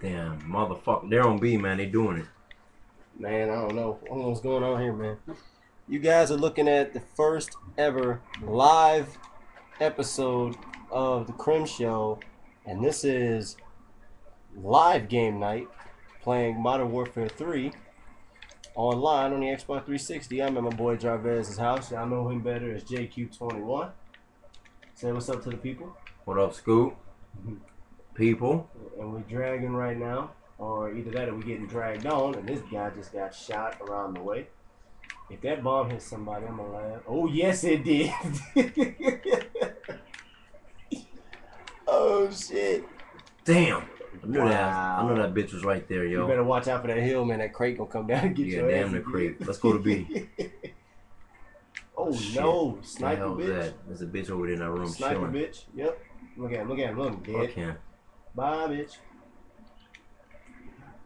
Damn, motherfucker. They're on B, man. They doing it. Man, I don't know. I don't know what's going on here, man. You guys are looking at the first ever live episode of the Krim Show, and this is live game night playing Modern Warfare 3 online on the Xbox 360. I'm at my boy Jarvez's house. Y'all know him better as JQ21. Say what's up to the people. What up, Scoop? Mm-hmm. People. And we're dragging right now, or either that or we're getting dragged on, and this guy just got shot around the way. If that bomb hits somebody, I'm gonna laugh. Oh yes, it did. oh shit! Damn. I knew that. I know that bitch was right there, yo. You better watch out for that hill, man. That crate gonna come down and get you. Yeah, damn the crate. Let's go to B. oh no, sniper bitch. that? There's a bitch over there in that room Sniper chilling. bitch. Yep. Look at him. Look at him. Look at him. Fuck him. Bye, bitch.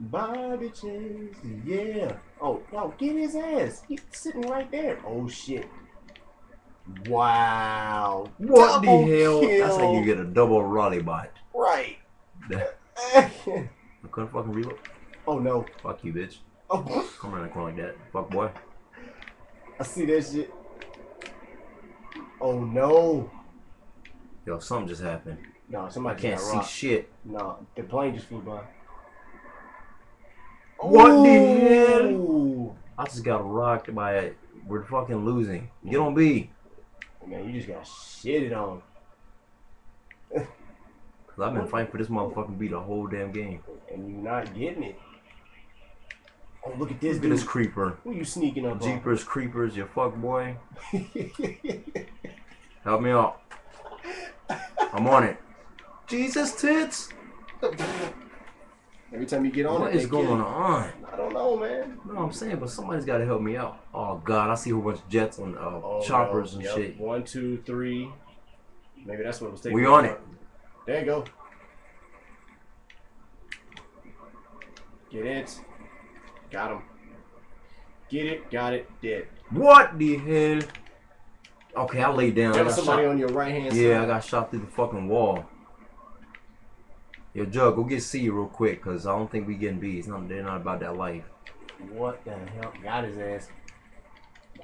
Bye, bitches. Yeah. Oh, no, get his ass. He's sitting right there. Oh, shit. Wow. What Double the hell? That's how you get a double rally bot. Right. I couldn't fucking reload. oh, no. Fuck you, bitch. Oh, Come around the corner like that. Fuck boy. I see that shit. Oh, no. Yo, something just happened. No, I somebody can't see rocked. shit. No, the plane just flew by. What the hell? I just got rocked by it. We're fucking losing. Get on B. Man, you just got shitted on. Cause I've been fighting for this motherfucking B the whole damn game. And you're not getting it. Oh, look at this Look at this creeper. Who you sneaking up on? Jeepers creepers, you fuck boy. Help me out. I'm on it. Jesus tits. Every time you get on What it, is going on? I don't know, man. No, I'm saying, but somebody's got to help me out. Oh God, I see a whole bunch of jets on uh, Oh, choppers no. and Yep. shit. One, two, three. Maybe that's what was taking. We on it. There you go. Get it. Got him. Get it. Got it. Dead. What the hell? Okay, I laid down. There was somebody shot. on your right hand side. Yeah, I got shot through the fucking wall. Yo, Jug, go get C real quick, cause I don't think we getting B. It's not, they're not about that life. What the hell? Got his ass.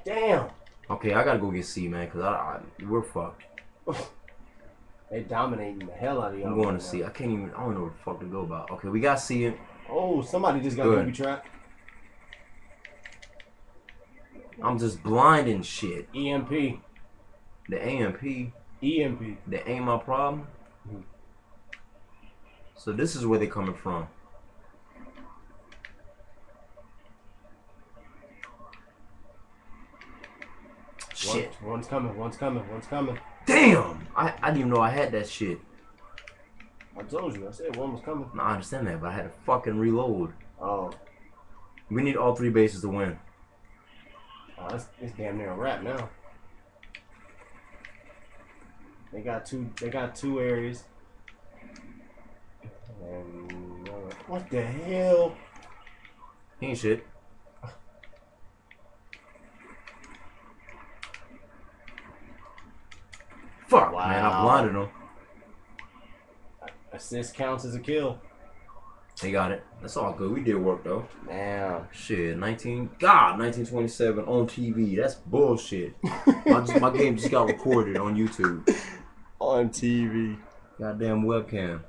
Damn. Okay, I gotta go get C, man, cause I, I we're fucked. They dominating the hell out of y'all. I'm going right to now. C. I can't even. I don't know what the fuck to go about. Okay, we got C. in- Oh, somebody just got booby trapped. I'm just blinding shit. EMP. The AMP, EMP. that ain't my problem. Mhm. So this is where they're coming from. Shit. One, one's coming. One's coming. One's coming. Damn! I, I didn't even know I had that shit. I told you. I said one was coming. No, I understand that, but I had to fucking reload. Oh, We need all three bases to win. oh it's, it's damn near a wrap now. They got two. They got two areas. And, uh, what the hell? Ain't shit. Fuck, man, I Wow. blinded them. Assist counts as a kill. They got it. That's all good. We did work though. Damn. Shit, 19. God, 1927 on TV. That's bullshit. my, just, my game just got recorded on YouTube. On TV. Goddamn webcam.